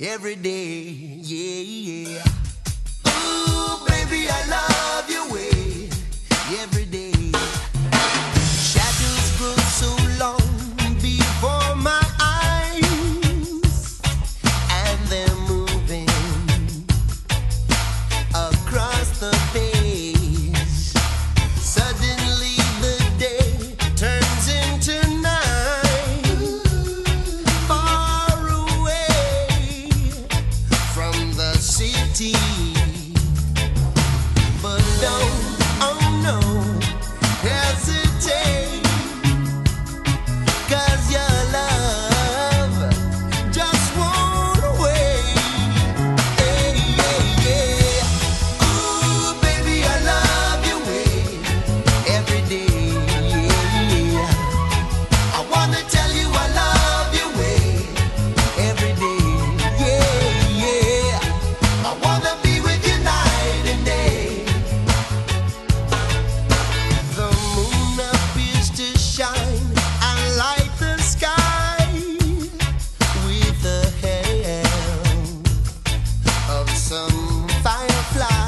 every day. Yeah, yeah. firefly.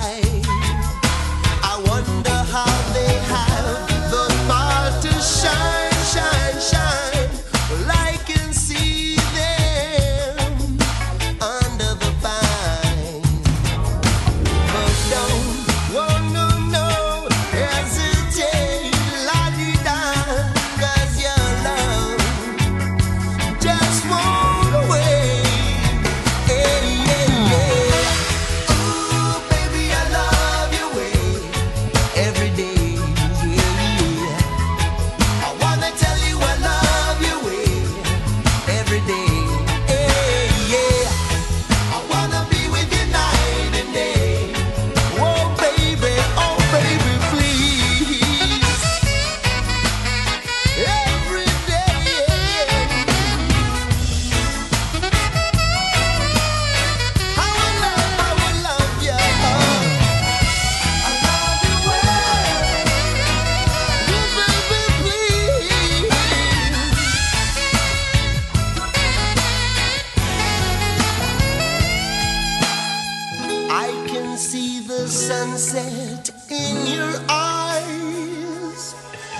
sunset in your eyes,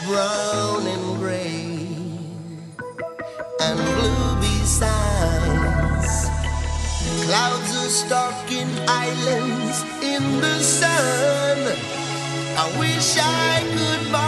brown and gray, and blue besides. Clouds are stalking islands in the sun. I wish I could buy.